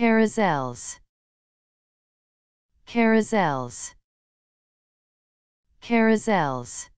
carousels. Carousels. Carousels.